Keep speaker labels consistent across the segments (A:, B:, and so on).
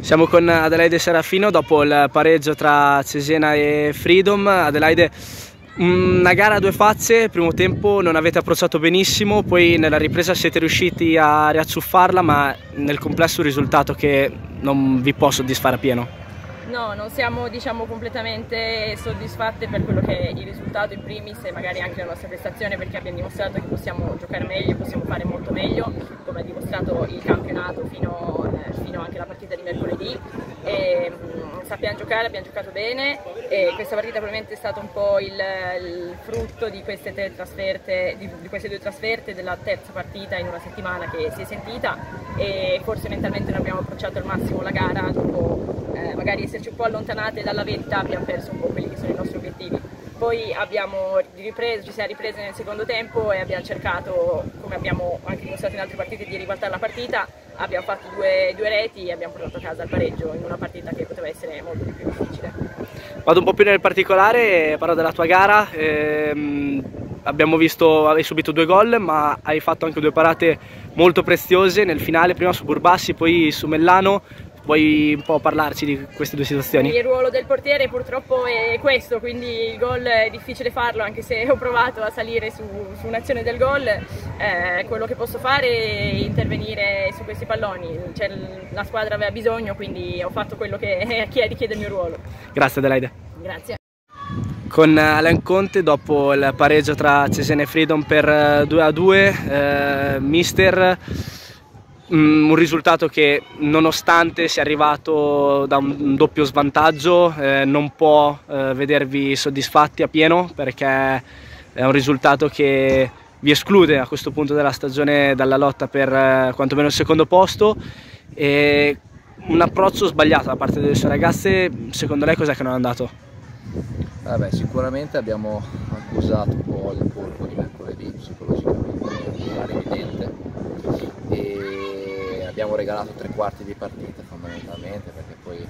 A: Siamo con Adelaide Serafino dopo il pareggio tra Cesena e Freedom. Adelaide, una gara a due facce, primo tempo non avete approcciato benissimo, poi nella ripresa siete riusciti a riazzuffarla, ma nel complesso un risultato che non vi può soddisfare a pieno.
B: No, non siamo diciamo, completamente soddisfatte per quello che è il risultato in primis e magari anche la nostra prestazione perché abbiamo dimostrato che possiamo giocare meglio, possiamo fare molto meglio, come ha dimostrato il campionato fino, eh, fino anche alla partita di mercoledì. E, mh, sappiamo giocare, abbiamo giocato bene e questa partita probabilmente è stato un po' il, il frutto di queste, di, di queste, due trasferte della terza partita in una settimana che si è sentita e forse mentalmente non abbiamo approcciato al massimo la gara dopo eh, magari esserci un po' allontanate dalla vetta abbiamo perso un po' quelli che sono i nostri obiettivi. Poi abbiamo ripreso, ci siamo riprese nel secondo tempo e abbiamo cercato, come abbiamo anche dimostrato in altre partite, di ribaltare la partita. Abbiamo fatto due, due reti e abbiamo portato a casa il pareggio in una partita che poteva essere molto più difficile.
A: Vado un po' più nel particolare, parlo della tua gara. Ehm, abbiamo visto, hai subito due gol, ma hai fatto anche due parate molto preziose nel finale, prima su Burbassi, poi su Mellano. Vuoi un po' parlarci di queste due situazioni?
B: Il ruolo del portiere purtroppo è questo, quindi il gol è difficile farlo anche se ho provato a salire su, su un'azione del gol. Eh, quello che posso fare è intervenire su questi palloni. Cioè, la squadra aveva bisogno, quindi ho fatto quello che richiede il mio ruolo.
A: Grazie Adelaide.
B: Grazie.
A: Con Alain Conte dopo il pareggio tra Cesena e Freedom per 2 a 2, eh, mister un risultato che nonostante sia arrivato da un doppio svantaggio eh, non può eh, vedervi soddisfatti a pieno perché è un risultato che vi esclude a questo punto della stagione dalla lotta per eh, quantomeno il secondo posto e un approccio sbagliato da parte delle sue ragazze secondo lei cos'è che non è andato?
C: Vabbè, sicuramente abbiamo accusato un po' il colpo di mercoledì psicologicamente, evidente abbiamo regalato tre quarti di partita fondamentalmente perché poi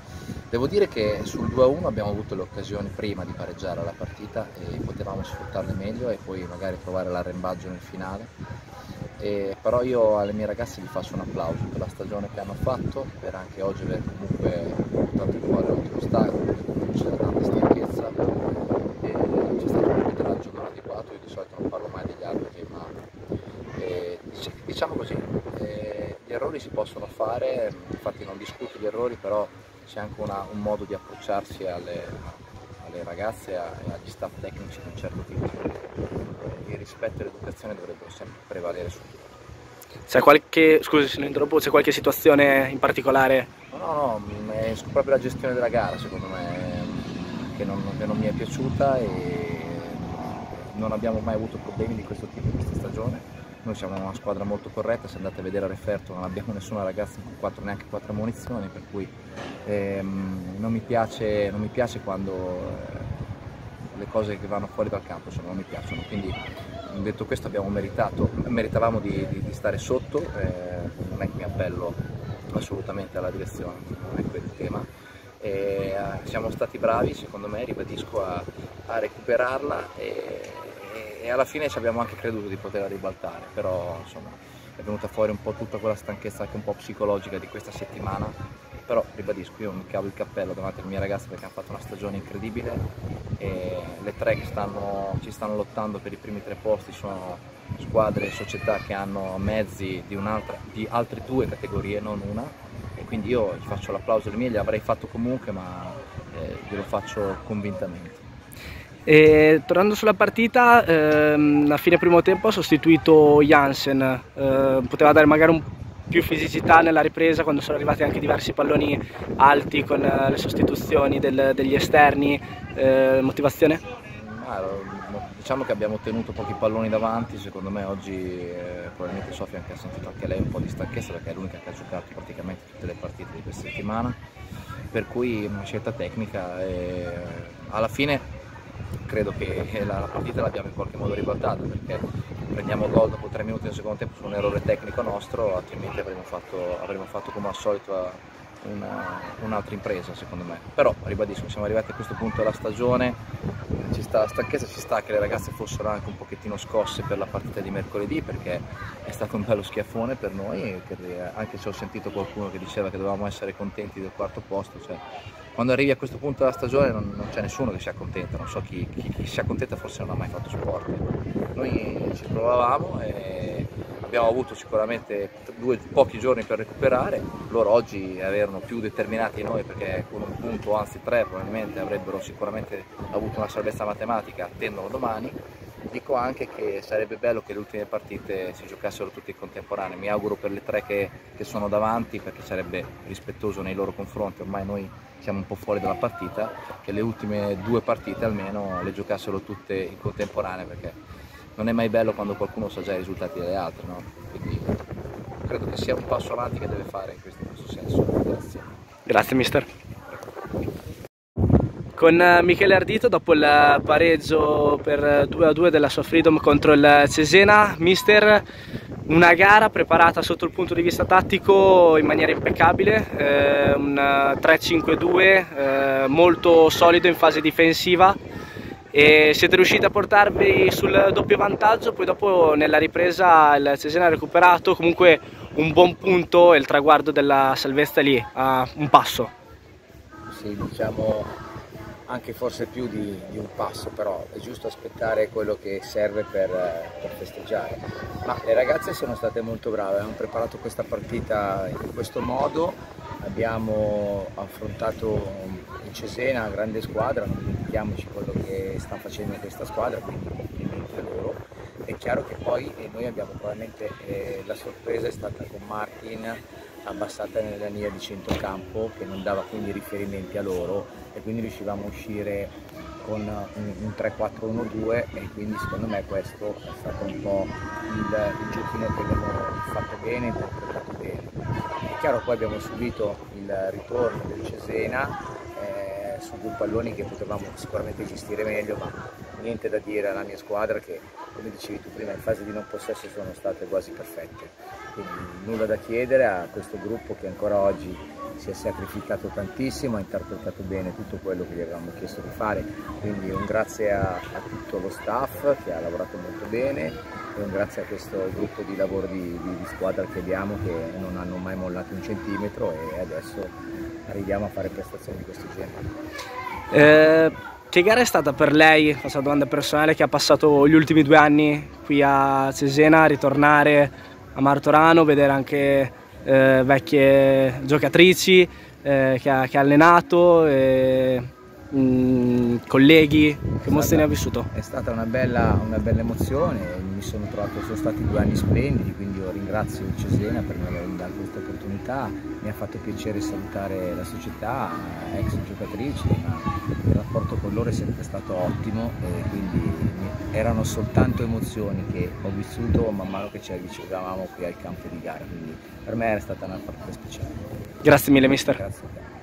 C: devo dire che sul 2-1 abbiamo avuto le occasioni prima di pareggiare la partita e potevamo sfruttarle meglio e poi magari trovare l'arrembaggio nel finale. E, però io alle mie ragazze gli faccio un applauso per la stagione che hanno fatto per anche oggi aver comunque portato l'ultimo stacco c'era tanta stanchezza e c'è stato un arbitraggio non adeguato io di solito non parlo mai degli arbitri ma eh, diciamo così gli errori si possono fare, infatti non errori, però c'è anche una, un modo di approcciarsi alle, alle ragazze e agli staff tecnici di un certo tipo. Il rispetto e l'educazione dovrebbero sempre prevalere su tutto.
A: C'è qualche, c'è qualche situazione in particolare?
C: No, no, no, è proprio la gestione della gara secondo me che non, che non mi è piaciuta e non abbiamo mai avuto problemi di questo tipo in questa stagione noi siamo una squadra molto corretta, se andate a vedere a referto non abbiamo nessuna ragazza con quattro, neanche quattro munizioni, per cui ehm, non, mi piace, non, mi piace, quando eh, le cose che vanno fuori dal campo insomma, non mi piacciono. Quindi detto questo abbiamo meritato, meritavamo di, di, di stare sotto, eh, non è che mi appello assolutamente alla direzione, non è quello il tema. E, eh, siamo stati bravi secondo me, ribadisco, a, a recuperarla e, e alla fine ci abbiamo anche creduto di poterla ribaltare, però insomma è venuta fuori un po' tutta quella stanchezza anche un po' psicologica di questa settimana, però ribadisco io mi cavo il cappello davanti alle mie ragazze perché hanno fatto una stagione incredibile e le tre che stanno, ci stanno lottando per i primi tre posti sono squadre e società che hanno mezzi di, di altre due categorie, non una, e quindi io gli faccio l'applauso alle mie, li avrei fatto comunque ma eh, glielo faccio convintamente.
A: E, tornando sulla partita, ehm, a fine primo tempo ha sostituito Jansen, eh, poteva dare magari un più fisicità nella ripresa quando sono arrivati anche diversi palloni alti con eh, le sostituzioni del, degli esterni, eh, motivazione?
C: Ah, diciamo che abbiamo ottenuto pochi palloni davanti, secondo me oggi eh, probabilmente Sofia anche ha sentito anche lei un po' di stanchezza perché è l'unica che ha giocato praticamente tutte le partite di questa settimana, per cui una scelta tecnica e alla fine credo che la, partita l'abbiamo in qualche modo ribaltata perché prendiamo gol dopo tre minuti nel secondo tempo su un errore tecnico nostro, altrimenti avremmo fatto, avremmo fatto come al solito un'altra impresa secondo me. Però ribadisco, siamo arrivati a questo punto della stagione, ci sta, la stanchezza ci sta che le ragazze fossero anche un pochettino scosse per la partita di mercoledì perché è stato un bello schiaffone per noi, anche se ho sentito qualcuno che diceva che dovevamo essere contenti del quarto posto, cioè, quando arrivi a questo punto della stagione non, non c'è nessuno che si accontenta, non so chi, chi, chi si accontenta forse non ha mai fatto sport. Noi ci provavamo e abbiamo avuto sicuramente due, pochi giorni per recuperare, loro oggi erano più determinati di noi perché con un punto, anzi tre probabilmente avrebbero sicuramente avuto una salvezza matematica, attendono domani. Dico anche che sarebbe bello che le ultime partite si giocassero tutte in contemporanea, mi auguro per le tre che, che sono davanti perché sarebbe rispettoso nei loro confronti, ormai noi siamo un po' fuori dalla partita, che le ultime due partite almeno le giocassero tutte in contemporanea perché non è mai bello quando qualcuno sa già i risultati delle altre, no? quindi credo che sia un passo avanti che deve fare in questo, in questo senso. Grazie.
A: Grazie mister. Con eh, Michele Ardito dopo il pareggio per 2-2 della sua Freedom contro il Cesena, mister una gara preparata sotto il punto di vista tattico in maniera impeccabile, eh, un 3-5-2 eh, molto solido in fase difensiva e siete riusciti a portarvi sul doppio vantaggio, poi dopo nella ripresa il Cesena ha recuperato comunque un buon punto e il traguardo della salvezza lì a un passo.
D: Sì, diciamo anche forse più di, di, un passo, però è giusto aspettare quello che serve per, per, festeggiare. Ma le ragazze sono state molto brave, hanno preparato questa partita in questo modo, abbiamo affrontato il Cesena, grande squadra, dimentichiamoci quello che sta facendo questa squadra, quindi complimenti a loro. È chiaro che poi eh, noi abbiamo probabilmente eh, la sorpresa è stata con Martin abbassata nella linea di centrocampo che non dava quindi riferimenti a loro e quindi riuscivamo a uscire con un, un 3-4-1-2 e quindi secondo me questo è stato un po' il, il giochino che abbiamo fatto bene, interpretato bene. È chiaro poi abbiamo subito il ritorno del Cesena su due palloni che potevamo sicuramente gestire meglio, ma niente da dire alla mia squadra che, come dicevi tu prima, in fase di non possesso sono state quasi perfette. Quindi nulla da chiedere a questo gruppo che ancora oggi si è sacrificato tantissimo, ha interpretato bene tutto quello che gli avevamo chiesto di fare, quindi un grazie a, a tutto lo staff che ha lavorato molto bene grazie a questo gruppo di lavoro di, di, di squadra che abbiamo che non hanno mai mollato un centimetro e adesso arriviamo a fare prestazioni di questo genere.
A: Eh, che gara è stata per lei, questa domanda personale, che ha passato gli ultimi due anni qui a Cesena, ritornare a Martorano, vedere anche eh, vecchie giocatrici eh, che, ha, che, ha, allenato, mm, colleghi, che mostri ne ha vissuto?
D: È stata una bella, una bella emozione, mi sono trovato, sono stati due anni splendidi, quindi io ringrazio il Cesena per avermi dato questa opportunità, mi ha fatto piacere salutare la società, ex giocatrici, ma il rapporto con loro è sempre stato ottimo e quindi erano soltanto emozioni che ho vissuto man mano che ci avvicinavamo qui al campo di gara, quindi per me era stata una partita speciale.
A: Grazie mille mister. Grazie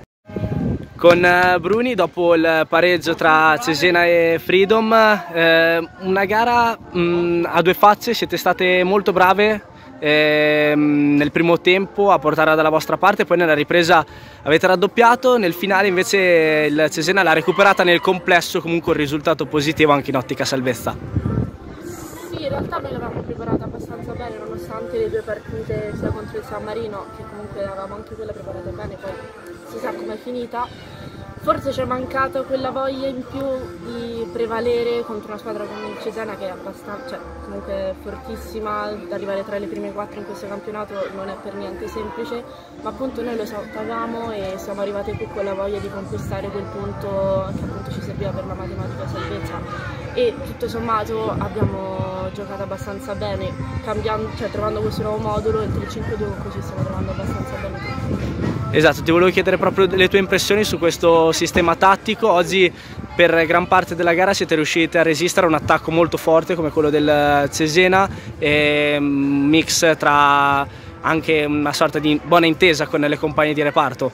A: con eh, Bruni dopo il pareggio tra Cesena e Freedom, eh, una gara mh, mm, a due facce, siete state molto brave eh, nel primo tempo a portarla dalla vostra parte, poi nella ripresa avete raddoppiato, nel finale invece il Cesena l'ha recuperata nel complesso, comunque un risultato positivo anche in ottica salvezza.
B: Sì, in realtà noi l'avevamo preparata abbastanza bene nonostante le due partite sia contro il San Marino, che comunque avevamo anche quella preparata bene, poi sa com'è finita. Forse ci è mancata quella voglia in più di prevalere contro una squadra come il Cesena che è abbastanza, cioè, comunque fortissima, arrivare tra le prime quattro in questo campionato non è per niente semplice, ma appunto noi lo sapevamo e siamo arrivati qui con la voglia di conquistare quel punto che appunto ci serviva per la matematica salvezza. E tutto sommato abbiamo giocato abbastanza bene, cambiando, cioè, trovando questo nuovo modulo, il 3-5-2 comunque ci stiamo trovando abbastanza bene tutti.
A: Esatto, ti volevo chiedere proprio le tue impressioni su questo sistema tattico. Oggi per gran parte della gara siete riusciti a resistere a un attacco molto forte come quello del Cesena e un mix tra anche una sorta di buona intesa con le compagne di reparto.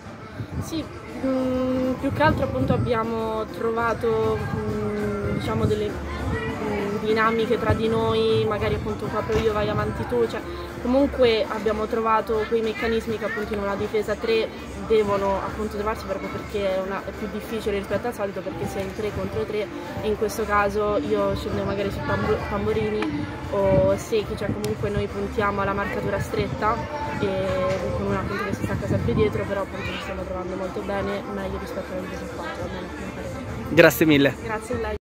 B: Sì, mm, più che altro appunto abbiamo trovato mm, diciamo delle
E: dinamiche tra di noi, magari appunto proprio io vai avanti tu, cioè comunque abbiamo trovato quei meccanismi che appunto in una difesa 3 devono appunto trovarsi proprio perché è, una, è, più difficile rispetto al solito perché si è in 3 contro 3 e in questo caso io scendo magari su tamborini o secchi, cioè comunque noi puntiamo alla marcatura stretta e con una punta che si stacca sempre dietro, però appunto ci stiamo trovando molto bene, meglio rispetto alla difesa 4, almeno
A: Grazie mille.
E: Grazie a lei.